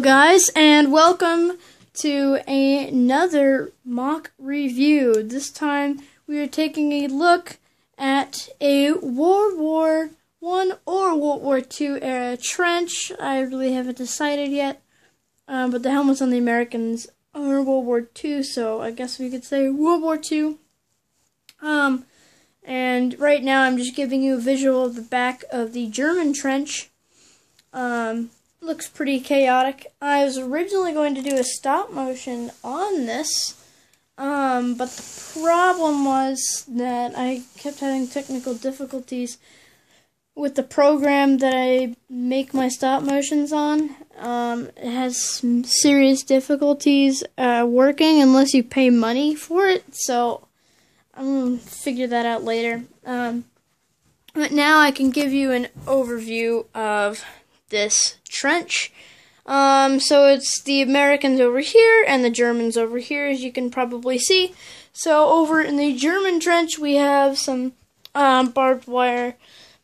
guys, and welcome to another MOC review. This time we are taking a look at a World War One or World War Two era trench. I really haven't decided yet, um, but the helmets on the Americans are World War Two, so I guess we could say World War Two. Um, and right now I'm just giving you a visual of the back of the German trench. Um, looks pretty chaotic. I was originally going to do a stop motion on this, um, but the problem was that I kept having technical difficulties with the program that I make my stop motions on. Um, it has some serious difficulties uh, working unless you pay money for it, so I'm going to figure that out later. Um, but now I can give you an overview of this trench. Um, so it's the Americans over here and the Germans over here, as you can probably see. So over in the German trench, we have some um, barbed wire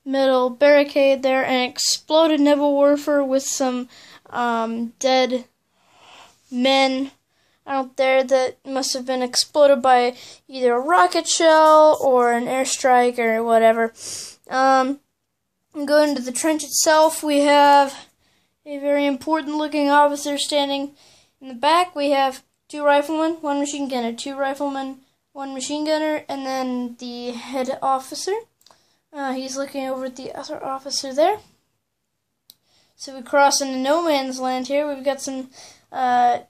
metal barricade there and exploded Nebelwerfer with some um, dead men out there that must have been exploded by either a rocket shell or an airstrike or whatever. Um, Going to the trench itself, we have a very important looking officer standing in the back. We have two riflemen, one machine gunner, two riflemen, one machine gunner, and then the head officer. Uh, he's looking over at the other officer there. So we cross into no man's land here. We've got some uh,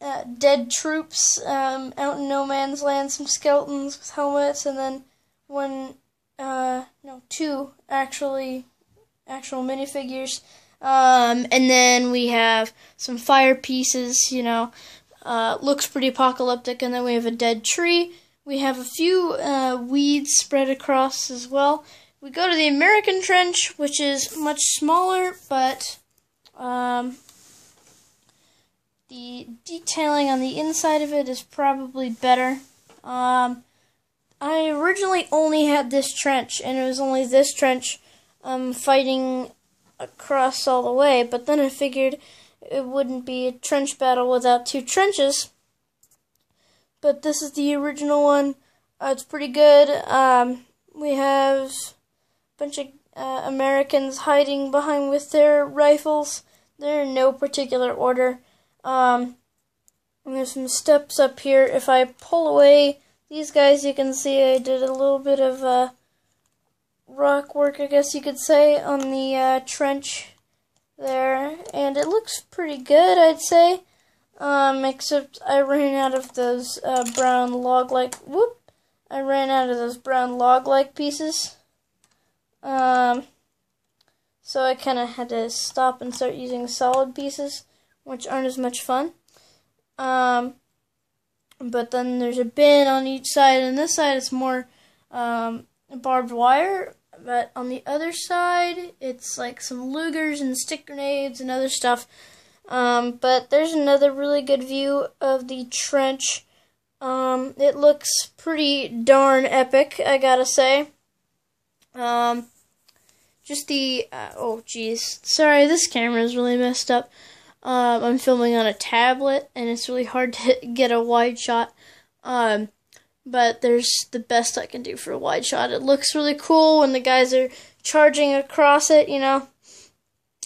uh, dead troops um, out in no man's land, some skeletons with helmets, and then one uh, no, two actually, actual minifigures. Um, and then we have some fire pieces, you know, uh, looks pretty apocalyptic. And then we have a dead tree. We have a few uh, weeds spread across as well. We go to the American trench, which is much smaller, but um, the detailing on the inside of it is probably better. Um, I originally only had this trench, and it was only this trench um, fighting across all the way, but then I figured it wouldn't be a trench battle without two trenches. But this is the original one. Uh, it's pretty good. Um, we have a bunch of uh, Americans hiding behind with their rifles. They're in no particular order. Um, there's some steps up here. If I pull away these guys, you can see I did a little bit of uh, rock work, I guess you could say, on the uh, trench there. And it looks pretty good, I'd say. Um, except I ran out of those uh, brown log-like, whoop, I ran out of those brown log-like pieces. Um, so I kind of had to stop and start using solid pieces, which aren't as much fun. Um, but then there's a bin on each side, and this side it's more um, barbed wire. But on the other side, it's like some Lugers and stick grenades and other stuff. Um, but there's another really good view of the trench. Um, it looks pretty darn epic, I gotta say. Um, just the, uh, oh geez, sorry, this camera is really messed up. Um, I'm filming on a tablet, and it's really hard to get a wide shot. Um, but there's the best I can do for a wide shot. It looks really cool when the guys are charging across it, you know.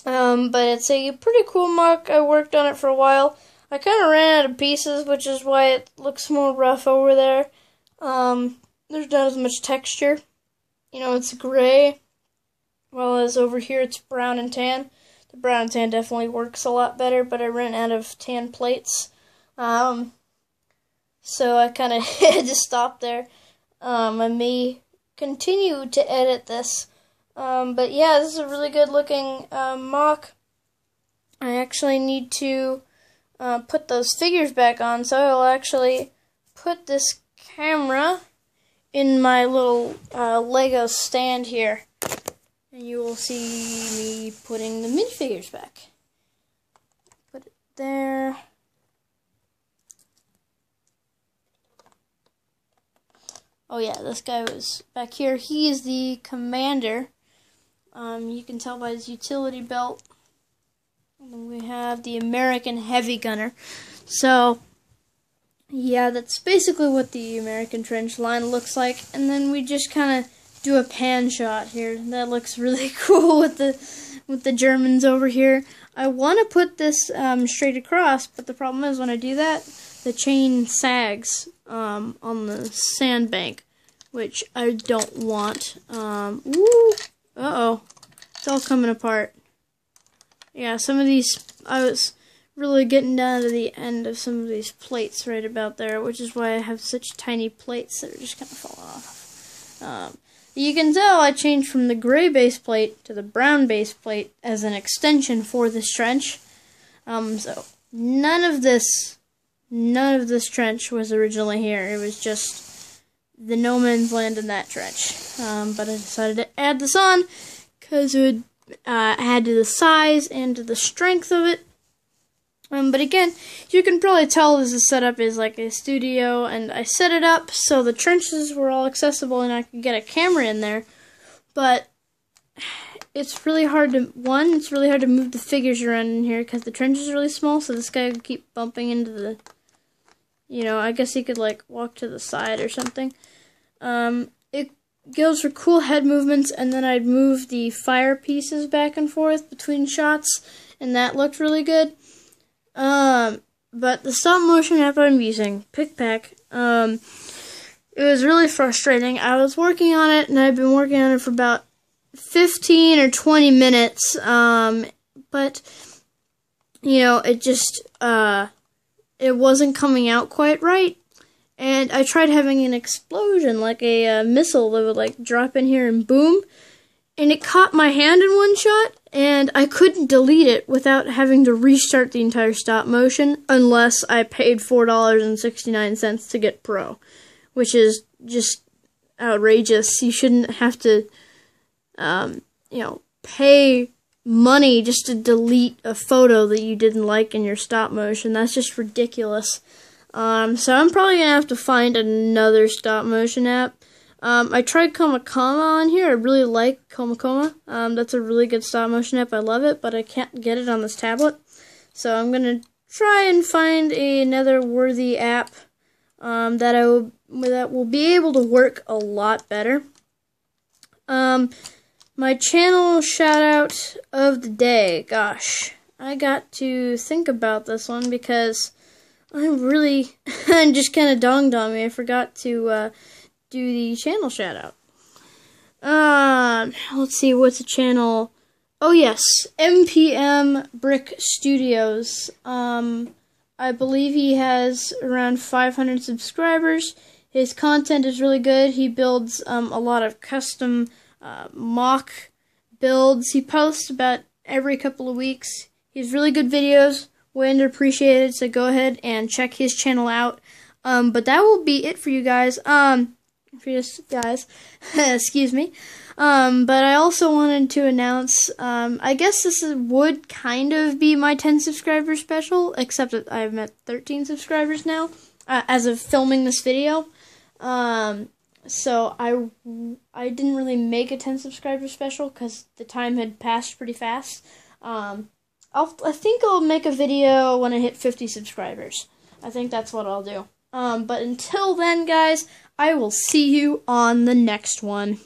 Um, but it's a pretty cool MOC. I worked on it for a while. I kind of ran out of pieces, which is why it looks more rough over there. Um, there's not as much texture. You know, it's gray, while as over here it's brown and tan. The brown and tan definitely works a lot better, but I ran out of tan plates. Um, so I kind of had to stop there. Um, I may continue to edit this. Um, but yeah, this is a really good looking uh, MOC. I actually need to uh, put those figures back on, so I'll actually put this camera in my little uh, Lego stand here. And you will see me putting the minifigures back. Put it there. Oh yeah, this guy was back here. He is the commander. Um, you can tell by his utility belt we have the American Heavy Gunner. So, yeah, that's basically what the American trench line looks like. And then we just kind of do a pan shot here. That looks really cool with the with the Germans over here. I want to put this um, straight across, but the problem is when I do that, the chain sags um, on the sandbank, which I don't want. Um, woo! Uh-oh. It's all coming apart. Yeah, some of these, I was really getting down to the end of some of these plates right about there, which is why I have such tiny plates that are just kind of falling off. Um, you can tell I changed from the gray base plate to the brown base plate as an extension for this trench. Um, so none of this, none of this trench was originally here. It was just the no man's land in that trench. Um, but I decided to add this on because it would uh, add to the size and to the strength of it. Um, but again, you can probably tell this setup is like a studio, and I set it up so the trenches were all accessible and I could get a camera in there. But it's really hard to, one, it's really hard to move the figures around in here because the trench is really small, so this guy would keep bumping into the, you know, I guess he could like walk to the side or something. Um, it goes for cool head movements, and then I'd move the fire pieces back and forth between shots, and that looked really good. Um, but the stop motion app I'm using, PicPac, um, it was really frustrating. I was working on it, and I've been working on it for about 15 or 20 minutes, um, but, you know, it just, uh, it wasn't coming out quite right. And I tried having an explosion, like a uh, missile that would, like, drop in here and boom, and it caught my hand in one shot, and I couldn't delete it without having to restart the entire stop motion unless I paid $4.69 to get Pro, which is just outrageous. You shouldn't have to, um, you know, pay money just to delete a photo that you didn't like in your stop motion. That's just ridiculous. Um, so I'm probably gonna have to find another stop motion app um, I tried KomaKoma on here. I really like KomaKoma. Um, that's a really good stop motion app. I love it, but I can't get it on this tablet. So I'm gonna try and find another worthy app um, that I will that will be able to work a lot better. Um, my channel shout out of the day. Gosh, I got to think about this one because I'm really just kind of donged on me. I forgot to. Uh, do the channel shout out. Um, let's see, what's the channel? Oh yes, MPM Brick Studios. Um, I believe he has around 500 subscribers. His content is really good. He builds um, a lot of custom uh, MOC builds. He posts about every couple of weeks. He has really good videos. Way underappreciated, so go ahead and check his channel out. Um, but that will be it for you guys. Um, for you guys. Excuse me. Um, but I also wanted to announce, um, I guess this is, would kind of be my 10 subscriber special, except that I'm at 13 subscribers now, uh, as of filming this video. Um, so I, I didn't really make a 10 subscriber special because the time had passed pretty fast. Um, I'll, I think I'll make a video when I hit 50 subscribers. I think that's what I'll do. Um, but until then, guys, I will see you on the next one.